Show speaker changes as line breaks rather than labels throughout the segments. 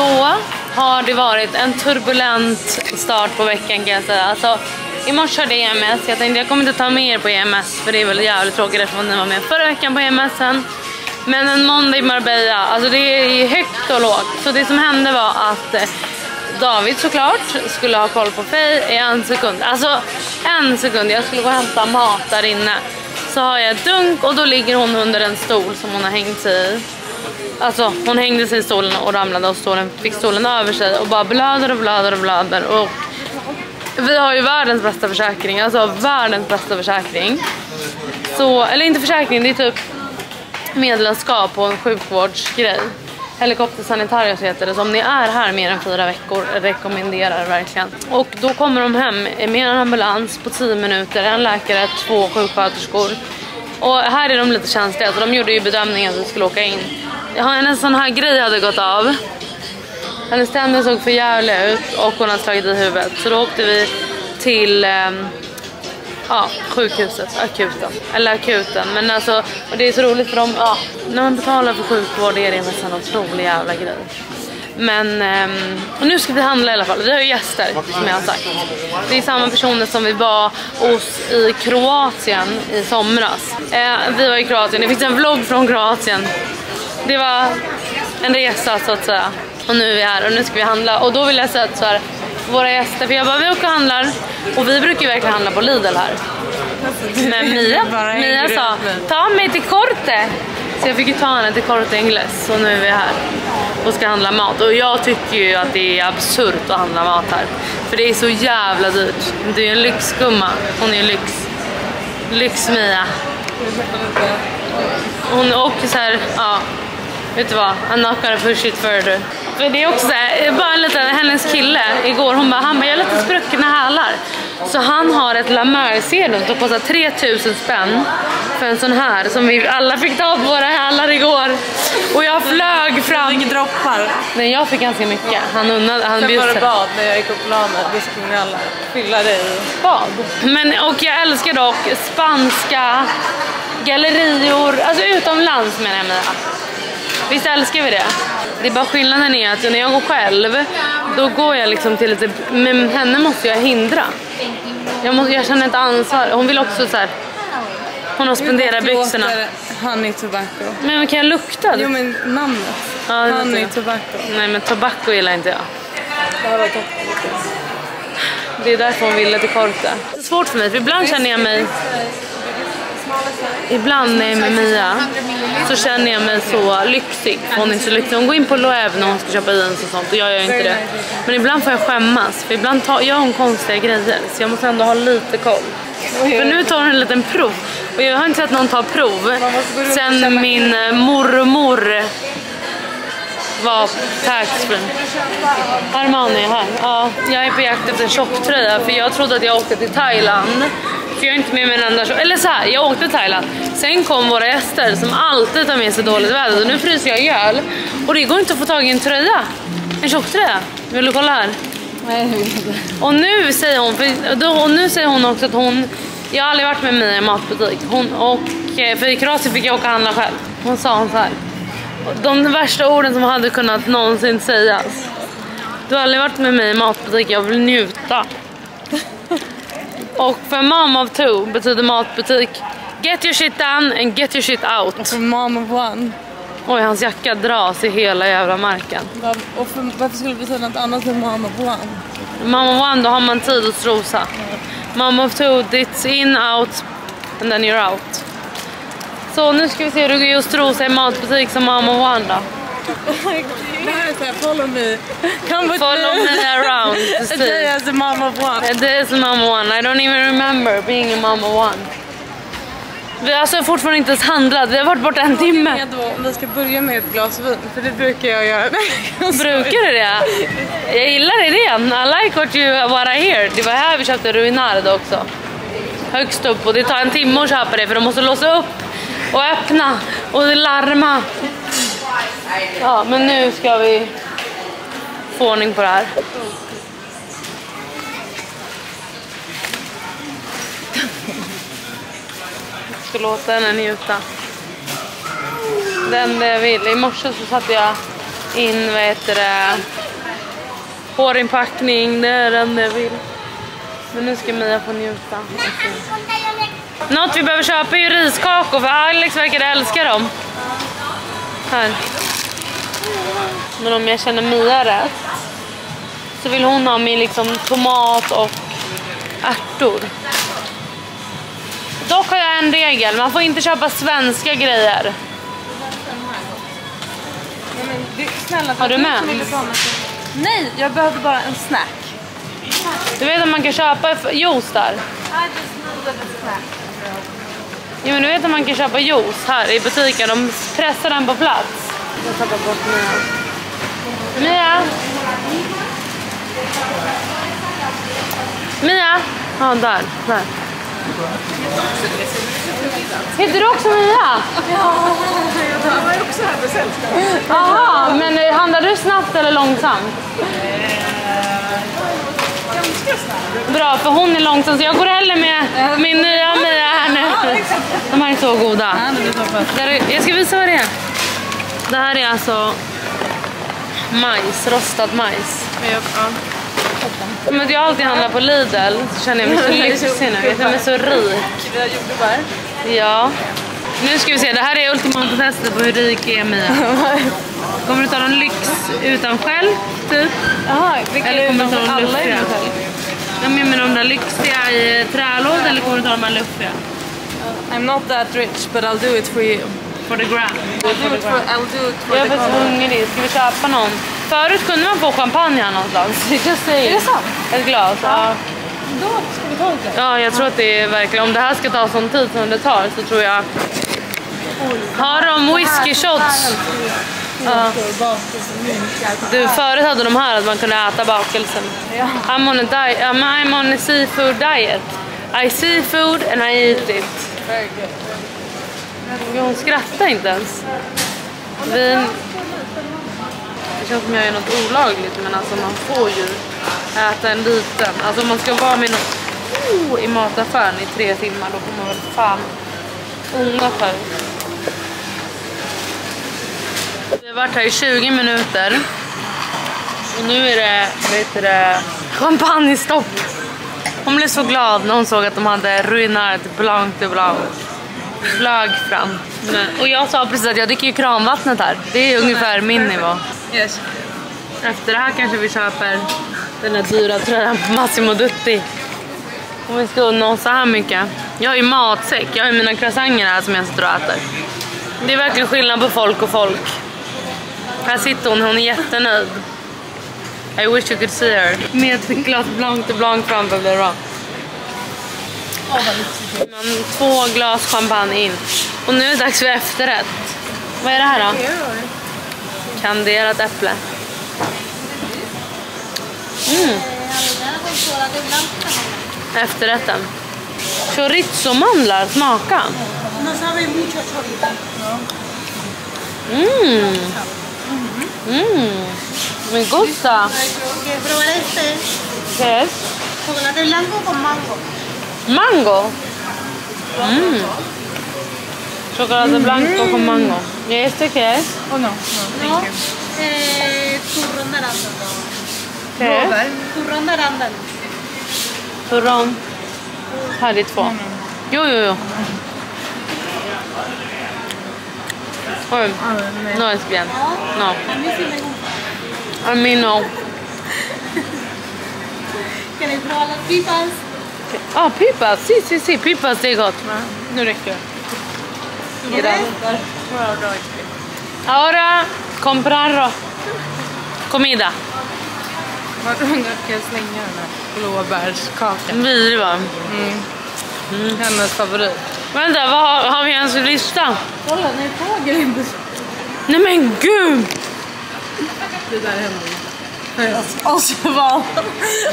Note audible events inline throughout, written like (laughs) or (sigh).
då har det varit en turbulent start på veckan kan jag säga. Alltså, I körde jag EMS, jag tänkte jag kommer inte ta med er på EMS för det är väl jävligt tråkigt eftersom ni var med förra veckan på EMSen. Men en måndag i Marbella, alltså det är högt och lågt. Så det som hände var att eh, David såklart skulle ha koll på Faye i en sekund. Alltså en sekund, jag skulle gå och hämta mat där inne. Så har jag ett dunk och då ligger hon under en stol som hon har hängt sig i. Alltså hon hängde sig i stolen och ramlade och stolen, fick stolen över sig och bara blöder och blöder och blöder. Och vi har ju världens bästa försäkring, alltså världens bästa försäkring. Så, eller inte försäkring, det är typ medlemskap på en sjukvårdsgrej. Helikoptersanitarius heter det. Så om ni är här mer än fyra veckor rekommenderar verkligen. Och då kommer de hem med en ambulans på 10 minuter, en läkare, två sjuksköterskor. Och här är de lite känsliga så de gjorde ju bedömningen att vi skulle åka in. En sån här grej hade gått av. Hennes tänder såg för jävla ut och hon hade slagit i huvudet. Så då åkte vi till ehm, ja, sjukhuset, akuten. Eller akuten. Men alltså, och det är så roligt för dem, ja, när man betalar för sjukvård är det nästan en otrolig jävla grej. Men um, och nu ska vi handla i alla fall. Vi har ju gäster som jag har sagt. Det är samma personer som vi var hos i Kroatien i somras. Eh, vi var i Kroatien, det finns en vlogg från Kroatien. Det var en resa så att säga. Och nu är vi här och nu ska vi handla. Och då vill jag säga att så här, våra gäster, för jag bara vi åker och handlar och vi brukar ju verkligen handla på Lidl här. Men (laughs) Mia, Mia sa ta mig till Korte. Så jag fick ju ta henne till Korte Ingles och nu är vi här och ska handla mat. Och jag tycker ju att det är absurt att handla mat här. För det är så jävla dyrt. Det är en lyxgumma. Hon är lyx. Lyx-Mia. Hon åker så här, ja. Vet du vad? I'm not gonna push it further. För det är också så här, bara en liten, hennes kille igår, hon bara, han bara, jag har lite spruckna hälar. Så han har ett La Mer-serum som kostar 3000 spänn för en sån här som vi alla fick ta på våra hälar igår. Och jag flög fram.
Fick droppar.
Nej, jag fick ganska mycket. Han unnade, han
Sen var det bad när jag gick upp planen. Då skulle alla fylla dig
bad. Men, och jag älskar dock spanska gallerior, alltså utomlands menar jag Mia. Visst älskar vi det? Det är bara skillnaden är att när jag går själv, då går jag liksom till lite, med henne måste jag hindra. Jag, måste, jag känner ett ansvar. Hon vill också så här. hon har spenderat byxorna.
Honey Tobacco.
Men kan jag lukta?
Jo men namnet.
Ja,
Honey. Tobacco.
Nej men tobacco gillar inte jag.
Det
är därför hon ville till Korte. Det är svårt för mig, för ibland känner jag mig... Ibland när jag är med Mia så känner jag mig så lyxig. Hon är så lyxig. Hon går in på Loewe när hon ska köpa jeans och sånt och jag gör inte det. Men ibland får jag skämmas för ibland tar, gör hon konstiga grejer så jag måste ändå ha lite koll. För nu tar hon en liten prov och jag har inte sett någon ta prov sen min eh, mormor var taxfree. Armani är här. Ja, jag är på jakt efter en tjocktröja för jag trodde att jag åkte till Thailand. För jag är inte med mig en enda tjock- Eller så här, jag åkte till Thailand. Sen kom våra gäster som alltid tar med sig dåligt väder. Och nu fryser jag ihjäl. Och det går inte att få tag i en tröja. En tjocktröja. Vill du kolla här?
Nej, jag vet inte.
Och nu säger hon, för, och nu säger hon också att hon, jag har aldrig varit med mig i matbutik. Hon, och, eh, för i Kroatien fick jag åka och handla själv. Hon sa hon så här. De värsta orden som hade kunnat någonsin sägas. Du har aldrig varit med mig i matbutik, jag vill njuta. (laughs) och för mom of two betyder matbutik Get your shit done and get your shit out.
För mom of one.
Oj, hans jacka dras i hela jävla marken.
Och för, varför skulle det betyda något annat än mom of one?
Mom of one, då har man tid att strosa. Mom of two, it's in, out, and then you're out. Så nu ska vi se hur det går att strosa i matbutik som mom of one då.
Det här är såhär, follow me. Come with
Follow me around to
A day as a mom of one.
Det är mom of one, I don't even remember being a mom of one. Vi har alltså fortfarande inte ens handlat, vi har varit borta en timme.
Om vi ska börja med ett glas vin, för det brukar jag göra. (laughs)
Brukar du det? Jag gillar idén. I like what, you, I hear. Det var här vi köpte Ruinardo också. Högst upp och det tar en timme att köpa det för de måste låsa upp och öppna och larma. Ja, men nu ska vi få ordning på det här. Jag ska låta henne njuta. Den det jag vill. I morse så satte jag in, vad heter det, hårinpackning, det är det enda jag vill. Men nu ska Mia få njuta. Något vi behöver köpa är ju riskakor för Alex verkar älska dem. Här. Men om jag känner Mia rätt så vill hon ha med liksom tomat och ärtor. Dock har jag en regel, man får inte köpa svenska grejer.
Nej, men du, snälla,
Har du
mig till- Nej, jag behövde bara en snack.
Du vet att man kan köpa juice där? Jo men du vet att man kan köpa juice här i butiken, de pressar den på plats. Jag tappar bort Mia. Mia! Mia! Ja, där. där. Heter du också Mia?
Ja, jag var också här med sällskap.
Jaha, men eh, handlar du snabbt eller långsamt?
Ganska snabbt.
Bra, för hon är långsam så jag går hellre med min nya Mia här nu. De här är så goda. jag ska visa vad det är. Det här är alltså majs, rostad majs. Men jag har alltid handlat på Lidl så känner jag mig så (laughs) lyxig nu. Jag känner mig så rik.
Vi har jordgubbar.
Ja. Nu ska vi se, det här är ultimata testet på hur rik är Mia. (laughs) Kommer du ta någon lyx utan själv, typ?
Jaha, vilka
Eller kommer du ta
alla
luftiga? Ja, men med de där lyxiga i trälåda eller kommer du ta de här luftiga?
I'm not that rich but I'll do it for you.
For the gram.
I'll do it for, I'll do it for
Jag är
the
faktiskt hungrig. Ska vi köpa någon? Förut kunde man få champagne här någonstans. (laughs) Just saying.
Är det sant?
Ett glas. Ja.
Då ska vi ta lite.
ja, jag tror att det är verkligen... Om det här ska ta sån tid som det tar så tror jag... Har de whisky shots? Ja. Du, förut hade de här att man kunde äta bakelsen.
Ja.
I'm on a diet. I'm, I'm on a seafood diet. I see food and I eat it.
Very good.
Hon skrattar inte ens. Vi... Det känns som jag gör något olagligt men alltså man får ju äta en liten. Alltså om man ska vara med något oh, i mataffären i tre timmar då får man väl fan unna för. Vi har varit här i 20 minuter. Och nu är det, vad heter det, champagnestopp. Hon blev så glad när hon såg att de hade Ruinard Blanc de Blanc. Flög fram. Men, och jag sa precis att jag dricker ju kranvattnet här. Det är ungefär min nivå.
Yes.
Efter det här kanske vi köper den där dyra tröjan på Massimo Dutti. Om vi ska unna oss så här mycket. Jag har ju matsäck. Jag har ju mina croissanter här som jag sitter och äter. Det är verkligen skillnad på folk och folk. Här sitter hon, hon är jättenöjd. I wish you could see her. Med ett glas Blanc de Blanc framför blir det bra. Två glas champagne in. Och nu är det dags för efterrätt. Vad är det här då? Kanderat äpple. Mm. Efterrätten. Chorizo-mandlar, smaka. Mm. Mm. Me gusta.
¿Quieres probar este?
¿Qué es?
Chocolate blanco con mango.
Mango. Mm. Chocolate blanco con mango. ¿Y este qué es?
Oh no.
No, eh, turrón de arándano.
¿Qué es?
Turrón de arándano.
Turron. Här är två. Jo, jo, jo. Oj, no es bien. No.
A mí sí me gusta.
A mí no.
¿Queréis probar las pipas?
Ah, pipas. Sí, sí, sí. Pipas, det är gott. Nu räcker det.
¿Quieres?
Ahora comprar comida.
Vart kan jag slänga den här blåbärskakan?
Vidrig va?
Hennes favorit.
Vänta, vad har, har vi ens lista?
Kolla, den är fågel.
Nej men gud!
Det där är hennes. Osvana.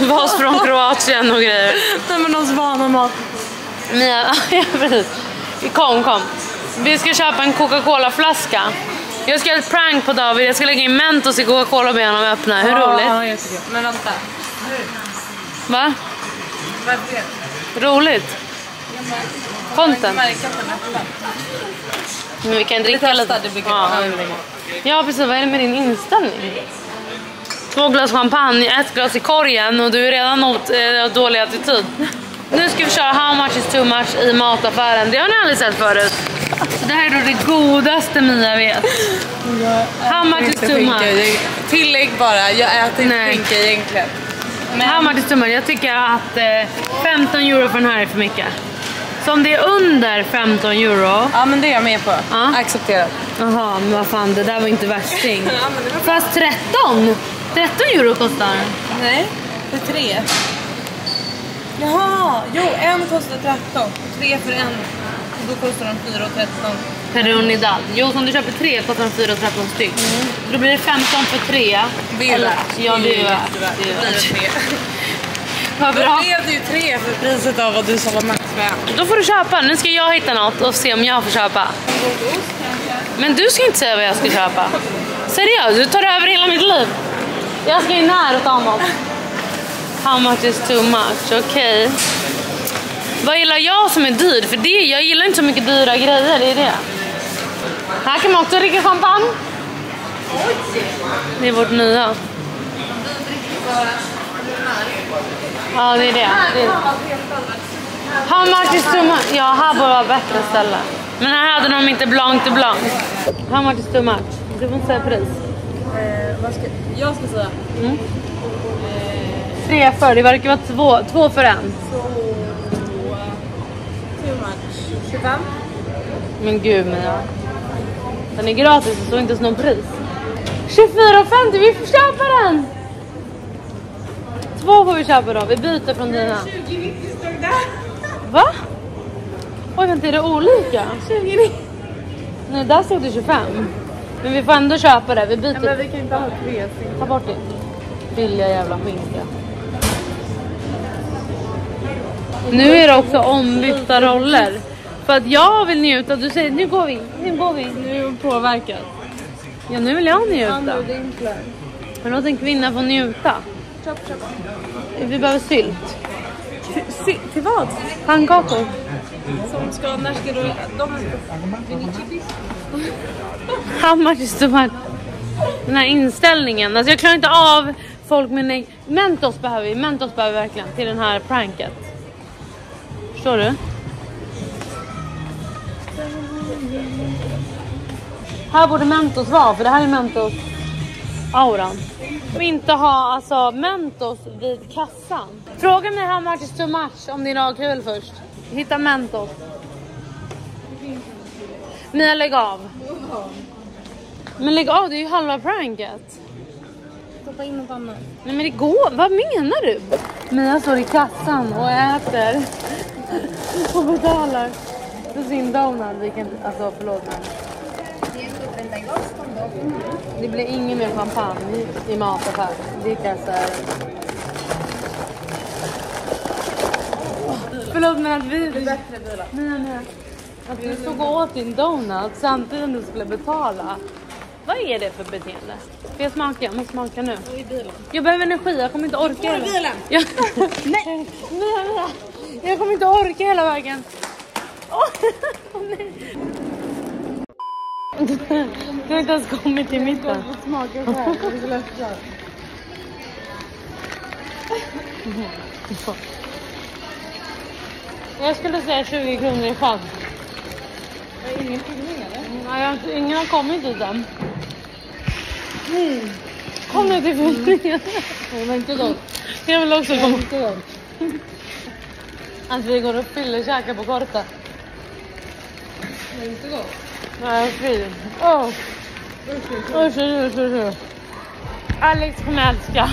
Vas från Kroatien och grejer.
Nej men Osvana mat.
Mia, ja precis. Kom, kom. Vi ska köpa en Coca-Cola-flaska. Jag ska göra ett prank på David. Jag ska lägga in Mentos i Coca-Cola och be honom öppna. Hur roligt?
Ja. Men vänta.
Va?
Varför det?
Roligt? Content?
Är.
Men vi kan dricka lite. ja.
ja,
ja, precis. Vad är det med din inställning? Två glas champagne, ett glas i korgen och du är redan åt eh, dålig attityd. Nu ska vi köra How much is too much i mataffären. Det har ni aldrig sett förut. Det här är då det godaste Mia vet. How much is too much?
Tillägg bara, jag äter inte
Nej.
skinka egentligen.
How much is too much? Jag tycker att eh, 15 euro för den här är för mycket. Så om det är under 15 euro.
Ja men det är jag med på.
Ja.
Accepterat.
Jaha, men vad fan det där var inte värsting. (laughs) Fast 13! 13 euro kostar.
Nej, för tre. Jaha, jo en kostar 13. Tre för en. Och då kostar de 4 och 13.
Per unidad. Jo, om du köper tre kostar de 4 och 13 styck. Då blir det 15 för tre.
Det är värt.
Ja, det är värt.
jättevärt.
Det är (laughs)
Då
värt.
blev det ju tre för priset av vad du sa var max en.
Då får du köpa. Nu ska jag hitta något och se om jag får köpa. Men du ska inte säga vad jag ska köpa. Seriöst, du tar över hela mitt liv. Jag ska in här och ta något. How much is too much? Okej. Vad gillar jag som är dyr? För det, jag gillar inte så mycket dyra grejer, det är det. Här kan man också dricka champagne. Det är vårt nya. Ja, det är det. det är... How much is too much? Ja, här borde vara bättre ställe. Men här hade de inte blanc de blanc. How much is too much? Du får inte säga pris.
Eh, vad ska, jag ska säga.
Mm. Tre för, det verkar vara två, två för en.
Så... Too much. 25?
Men gud Mia. Den är gratis, det står inte ens någon pris. 24,50, vi får köpa den! Två får vi köpa då, vi byter från dina.
20,90 stod där.
Va? Oj vänta, är det olika?
20,90.
Nej, där stod det 25. Men vi får ändå köpa det, vi byter.
Men vi kan inte ha tre.
Ta bort det. Billiga jävla skinka. Nu är det också ombytta roller. För att jag vill njuta, du säger nu går vi, nu går vi.
Nu är jag påverkad.
Ja nu vill jag njuta. Men låt en kvinna få njuta. Vi behöver sylt.
Till, till vad?
Pannkakor.
Som ska, när ska du... De
How much is too much? Den här inställningen. Alltså jag klarar inte av folk med neg- Mentos behöver vi. Mentos behöver vi verkligen till den här pranket. Förstår du? Här borde Mentos vara för det här är Mentos inte ha alltså Mentos vid kassan. Fråga mig how much is too much om din kul först. Hitta Mentos. Mia lägg av. Men lägg av, det är ju halva pranket.
Stoppa in något annat.
Nej men det går, vad menar du? Mia står i kassan och äter (laughs) och betalar för sin donut. Vi kan, alltså förlåt men. Det blir ingen mer champagne i mataffären. Det kan jag säga. Förlåt men att vi...
Bättre bilar.
Mia, Mia. Att du och åt din donut samtidigt som du skulle betala. Vad är det för beteende? Ska jag smaka? Jag måste smaka nu.
I bilen.
Jag behöver energi, jag kommer inte orka.
Var är
hela-
bilen?
Jag... (laughs) Nej! Mia, Mia! Jag kommer inte orka hela vägen. Åh, nej. Du har inte ens kommit till mitten.
Smaka själv. Det är så lätt klart.
Jag skulle säga 20 kronor i chans.
Ingen provning eller?
Nej, jag, ingen har kommit dit än. Kom nu till.
Det var inte gott.
Jag vill också komma.
Inte.
Att vi går och fyllekäkar på kortet.
Det var inte gott.
Nej, fy. Åh. Usch, usch, usch, usch. Alex kommer älska.